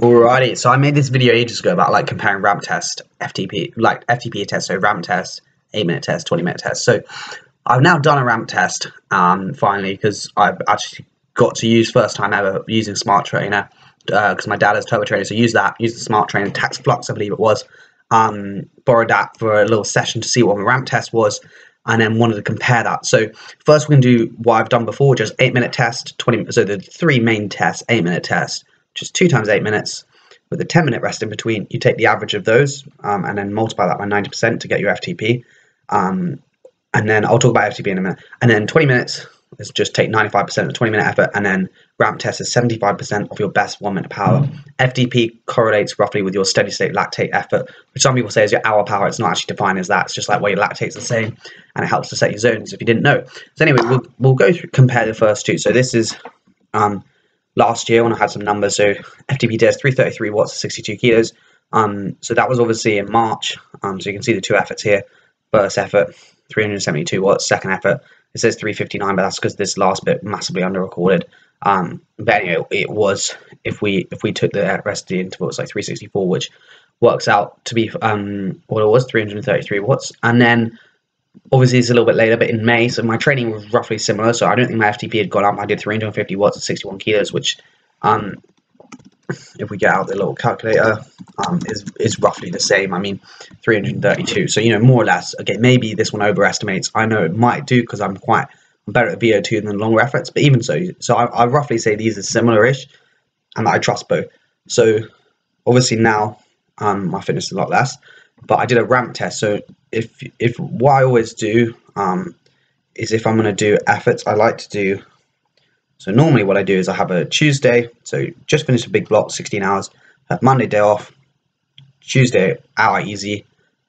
Alrighty, so I made this video ages ago about like comparing ramp test, FTP, like FTP test, so ramp test, 8 minute test, 20 minute test. So I've now done a ramp test um, finally because I've actually got to use first time ever using Smart Trainer because uh, my dad is turbo trainer, so use that, use the Smart Trainer, Tacx Flux I believe it was, um, borrowed that for a little session to see what my ramp test was and then wanted to compare that. So first we can do what I've done before, just 8 minute test, 20, so the three main tests, 8 minute test, just 2 times 8 minutes with a 10 minute rest in between. You take the average of those um, and then multiply that by 90% to get your FTP. Um, and then I'll talk about FTP in a minute. And then 20 minutes is just take 95% of the 20 minute effort and then ramp test is 75% of your best one minute power. Mm. FTP correlates roughly with your steady state lactate effort, which some people say is your hour power. It's not actually defined as that. It's just like where your lactate's the same and it helps to set your zones if you didn't know. So anyway, we'll, we'll go through, compare the first two. So this is um, last year when I had some numbers. So FTP test 333 watts 62 kilos. Um, so that was obviously in March. Um, so you can see the two efforts here. First effort, 372 watts. Second effort, it says 359, but that's because this last bit massively under recorded. Um, but anyway, it was if we if we took the rest of the interval, it's like 364, which works out to be um what it was 333 watts, and then obviously it's a little bit later, but in May, so my training was roughly similar. So I don't think my FTP had gone up. I did 350 watts at 61 kilos, which, um, if we get out the little calculator, um, is is roughly the same. I mean, 332. So you know, more or less. Okay, maybe this one overestimates. I know it might do because I'm quite I'm better at VO2 than longer efforts, but even so, so I, I roughly say these are similar-ish, and I trust both. So obviously now um, my fitness is a lot less but I did a ramp test. So if if what I always do um, is if I'm going to do efforts, I like to do. So normally what I do is I have a Tuesday, so just finished a big block, 16 hours. Have Monday day off, Tuesday hour easy,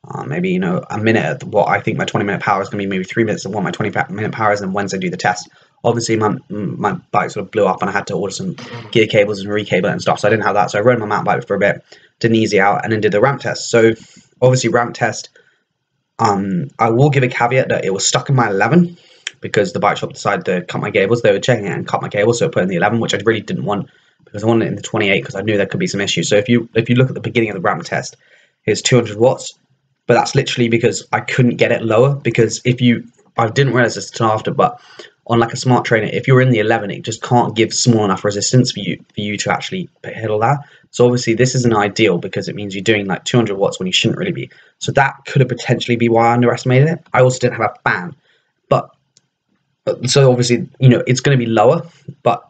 uh, maybe you know a minute at what I think my 20 minute power is going to be, maybe three minutes of what my 20 minute power is, and Wednesday do the test. Obviously my my bike sort of blew up and I had to order some gear cables and recable it and stuff, so I didn't have that. So I rode my mountain bike for a bit, did an easy out, and then did the ramp test. So obviously ramp test. Um, I will give a caveat that it was stuck in my 11 because the bike shop decided to cut my cables. They were checking it and cut my cables, so I put in the 11, which I really didn't want because I wanted it in the 28 because I knew there could be some issues. So if you if you look at the beginning of the ramp test, it's 200 watts, but that's literally because I couldn't get it lower because if you I didn't realize this until after, but on like a smart trainer, if you're in the 11, it just can't give small enough resistance for you for you to actually handle that. So obviously this isn't ideal because it means you're doing like 200 watts when you shouldn't really be. So that could have potentially be why I underestimated it. I also didn't have a fan, but so obviously you know it's going to be lower. But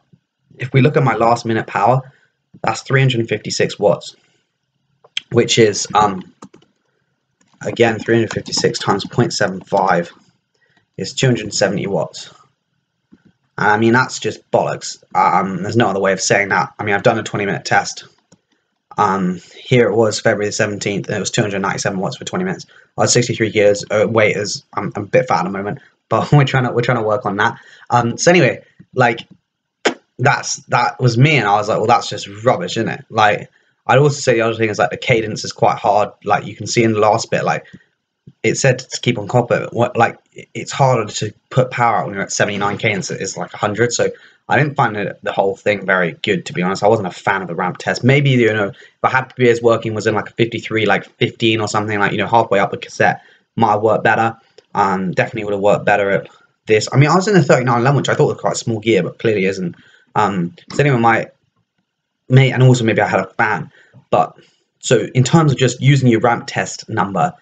if we look at my last minute power, that's 356 watts, which is um again 356 times 0.75 is 270 watts. I mean, that's just bollocks. Um, there's no other way of saying that. I mean, I've done a 20 minute test. Um, here it was February the 17th, and it was 297 watts for 20 minutes. I was 63 years. Uh, weight is, I'm, I'm, a bit fat at the moment, but we're trying to we're trying to work on that. Um, so anyway, like that's that was me, and I was like, well, that's just rubbish, isn't it? Like, I'd also say the other thing is like the cadence is quite hard. Like you can see in the last bit, like it said to keep on copper. What like it's harder to put power out when you're at 79k and it's like 100. So I didn't find it, the whole thing very good to be honest. I wasn't a fan of the ramp test. Maybe you know if I had beers working was in like a 53, like 15 or something like you know halfway up the cassette might worked better. Um, definitely would have worked better at this. I mean, I was in a 3911, which I thought was quite a small gear, but clearly isn't. Um, so anyway, my mate, and also maybe I had a fan, but so in terms of just using your ramp test number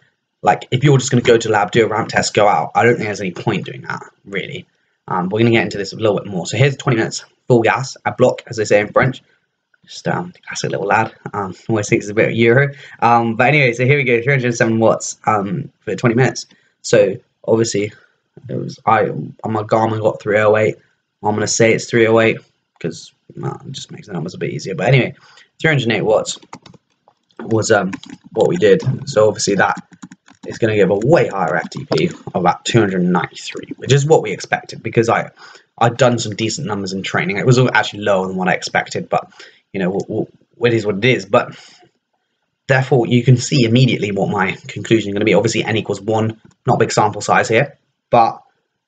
like if you're just going to go to the lab, do a ramp test, go out, I don't think there's any point doing that, really. Um, we're going to get into this a little bit more. So here's 20 minutes full gas a block, as they say in French. Just um, classic little lad. Um, always thinks it's a bit of Euro. Um, but anyway, so here we go, 307 watts um, for 20 minutes. So obviously, it was I on my Garmin got 308. I'm going to say it's 308 because well, it just makes the numbers a bit easier. But anyway, 308 watts was um what we did. So obviously that is going to give a way higher FTP of about 293, which is what we expected because I I'd done some decent numbers in training. It was actually lower than what I expected, but you know, it is what it is. But therefore, you can see immediately what my conclusion is going to be. Obviously, n equals one, not big sample size here, but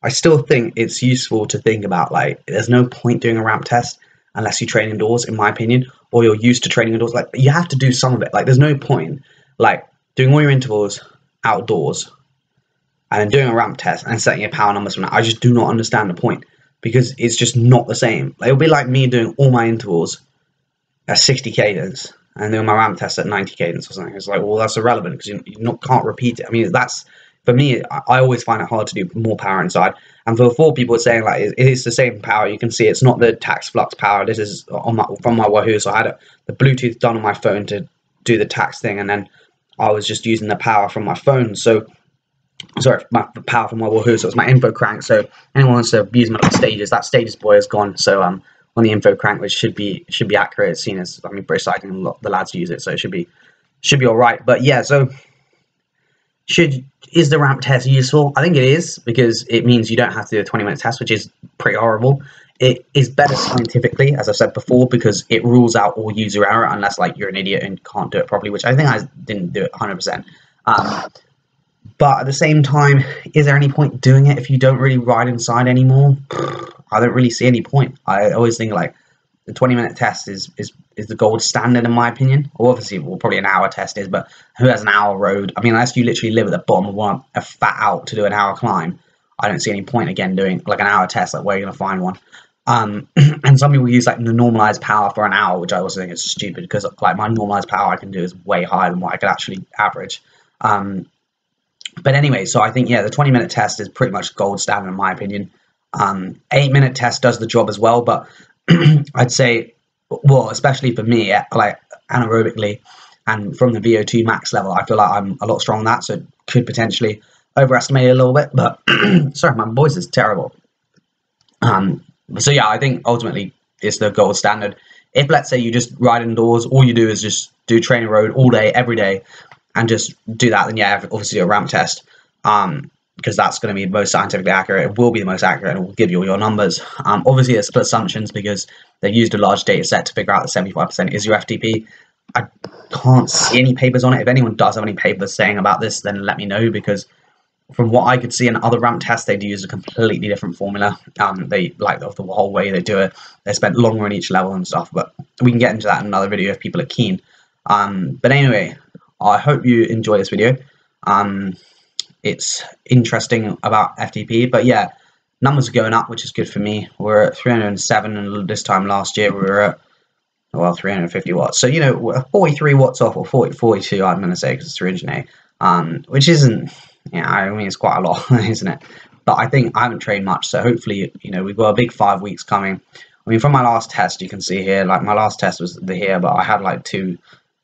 I still think it's useful to think about like there's no point doing a ramp test unless you train indoors, in my opinion, or you're used to training indoors. Like you have to do some of it. Like there's no point like doing all your intervals outdoors and then doing a ramp test and setting your power numbers from that. I just do not understand the point because it's just not the same. Like, it'll be like me doing all my intervals at 60 cadence and doing my ramp test at 90 cadence or something. It's like, well, that's irrelevant because you, you not, can't repeat it. I mean, that's for me. I, I always find it hard to do more power inside. And for the four people saying like it, it is the same power, you can see it's not the Tacx Flux power. This is on my from my Wahoo. So I had a, the Bluetooth done on my phone to do the Tacx thing, and then I was just using the power from my phone. So sorry, my the power from my Wahoo. So it's my InfoCrank. So anyone wants to use my stages, that stages boy is gone. So um on the InfoCrank, which should be should be accurate, seen as I mean British cycling, the lads use it, so it should be should be all right. But yeah, so should is the ramp test useful? I think it is because it means you don't have to do a 20 minute test, which is pretty horrible. It is better scientifically, as I've said before, because it rules out all user error unless like you're an idiot and can't do it properly, which I think I didn't do it 100%. Um, but at the same time, is there any point doing it if you don't really ride inside anymore? I don't really see any point. I always think like the 20 minute test is is is the gold standard in my opinion. Or obviously, well, probably an hour test is, but who has an hour road? I mean, unless you literally live at the bottom of a fat out to do an hour climb, I don't see any point again doing like an hour test. Like where are you gonna find one? Um, and some people use like the normalized power for an hour, which I also think is stupid because like my normalized power I can do is way higher than what I could actually average. Um, but anyway, so I think yeah, the 20 minute test is pretty much gold standard in my opinion. Um, eight minute test does the job as well, but I'd say, well, especially for me, like anaerobically and from the VO2 max level, I feel like I'm a lot stronger than that, so could potentially overestimate it a little bit. But sorry, my voice is terrible. Um, so yeah, I think ultimately it's the gold standard. If let's say you just ride indoors, all you do is just do training road all day, every day, and just do that, then yeah, obviously a ramp test. Um, because that's going to be most scientifically accurate. It will be the most accurate and it will give you all your numbers. Um, obviously, it's split assumptions because they've used a large data set to figure out that 75% is your FTP. I can't see any papers on it. If anyone does have any papers saying about this, then let me know because from what I could see in other ramp tests, they do use a completely different formula. Um, they like the, the whole way they do it. They spent longer in each level and stuff, but we can get into that in another video if people are keen. Um, but anyway, I hope you enjoy this video. Um, it's interesting about FTP. But yeah, numbers are going up, which is good for me. We're at 307, and this time last year we were at well 350 watts. So you know, 43 watts off, or 40, 42, I'm going to say because it's 308, um, which isn't. Yeah, I mean it's quite a lot, isn't it? But I think I haven't trained much, so hopefully, you know, we've got a big five weeks coming. I mean, from my last test, you can see here, like my last test was the here, but I had like two.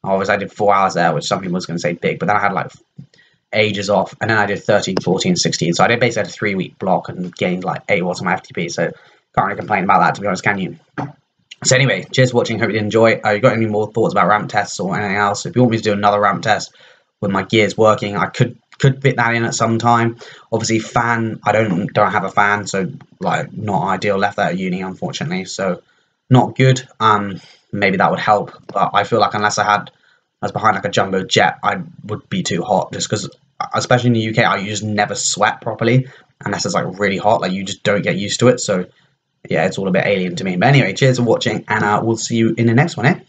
Obviously, I did four hours there, which some people was going to say big, but then I had like ages off, and then I did 13, 14, 16. So I did basically had a three week block and gained like 8 watts on my FTP. So can't really complain about that, to be honest, can you? So anyway, cheers for watching. Hope you enjoy. Uh, you got any more thoughts about ramp tests or anything else? If you want me to do another ramp test with my gears working, I could could fit that in at some time. Obviously, fan. I don't don't have a fan, so like not ideal. Left that at uni, unfortunately. So not good. Um, maybe that would help, but I feel like unless I had I was behind like a jumbo jet, I would be too hot just because, especially in the UK, I just never sweat properly unless it's like really hot. Like you just don't get used to it. So yeah, it's all a bit alien to me. But anyway, cheers for watching, and uh, we'll see you in the next one. Eh?